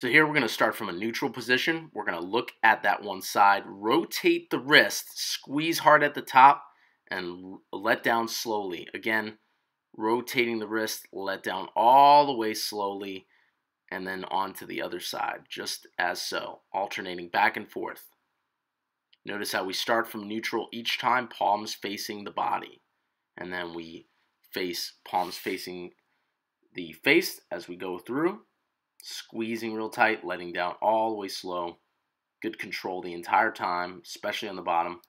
So here we're going to start from a neutral position. We're going to look at that one side, rotate the wrist, squeeze hard at the top, and let down slowly. Again, rotating the wrist, let down all the way slowly, and then on to the other side, just as so, alternating back and forth. Notice how we start from neutral each time, palms facing the body. And then we face, palms facing the face as we go through squeezing real tight, letting down all the way slow. Good control the entire time, especially on the bottom.